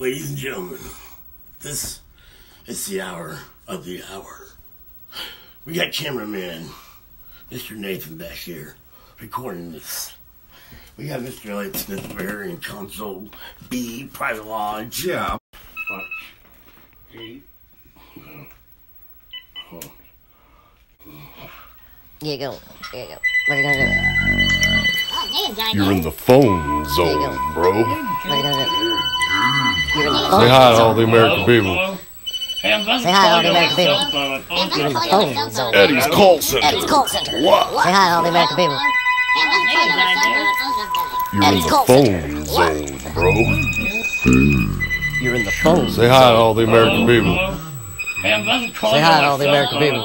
Ladies and gentlemen, this is the hour of the hour. We got cameraman, Mr. Nathan back here, recording this. We got Mr. Elliot Smith over in console B, private lodge. Yeah. Fuck. Eight. Here you go. Here you go. What are you gonna do? Oh, You're in the phone zone, bro. What are you gonna do? You're in the Say hi to all the American people. Say hi to all the American people. You're in the phone zone. Eddie's call center. Eddie's call center. What? Say hi to all the American people. You're in the phone zone, bro. You're in the phone Say hi to all the American people. Say hi to all the American people.